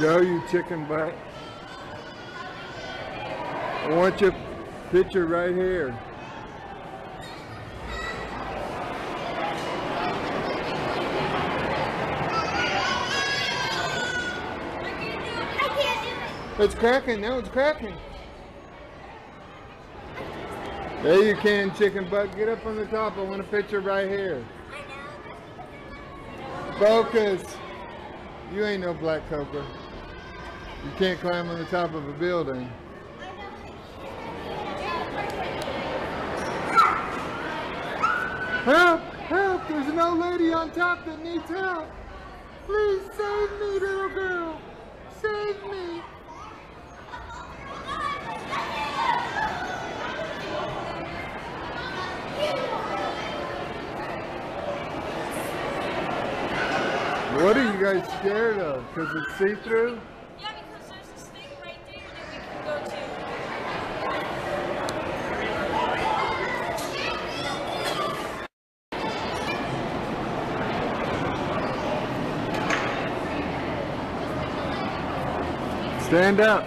go, you chicken butt. I want your picture right here. It's cracking. Now it's cracking. There you can, chicken butt. Get up on the top. I want a picture right here. Focus. You ain't no black cobra. You can't climb on the top of a building. Help! Help! There's an old lady on top that needs help. Please save me, little girl. Save me. What are you guys scared of? Because it's see-through? Yeah, because there's this thing right there that we can go to. Stand up.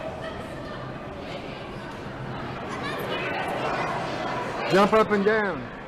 Jump up and down.